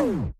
Ooh.